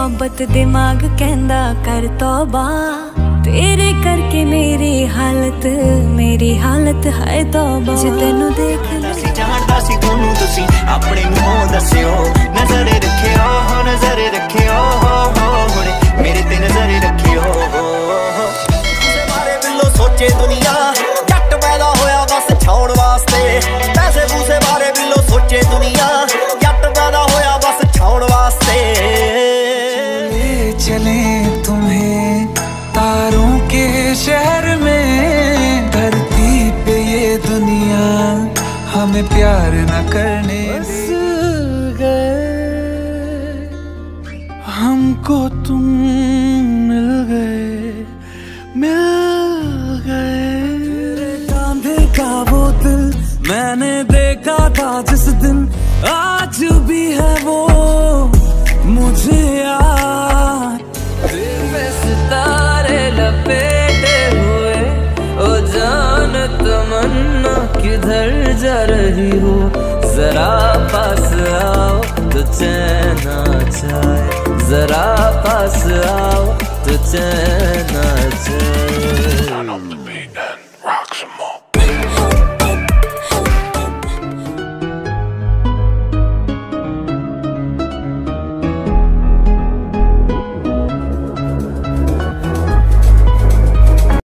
ਮੁਹੱਬਤ ਦਿਮਾਗ ਕਹਿੰਦਾ ਕਰ ਤੋਬਾ ਤੇਰੇ ਕਰਕੇ ਮੇਰੀ ਹਾਲਤ ਮੇਰੀ ਹਾਲਤ ਹੈ ਤੋਬਾ ਜੇ ਤੈਨੂੰ ਦੇਖ ਲ ਸੀ ਜਾਣਦਾ ਸੀ ਤੁਹਾਨੂੰ ਤੁਸੀਂ ਆਪਣੇ ਨੂੰ ਦੱਸਿਓ चले तुम्हें। तारों के शहर में धरती पे ये दुनिया हमें प्यार न करने गए हमको तुम मिल गए मिल गए। कांधे का वो दिल मैंने देखा था जिस दिन आज भी है वो किधर जा रही हो, जरा पास आओ तो चैन आ जाए। जरा पास आओ तो चैन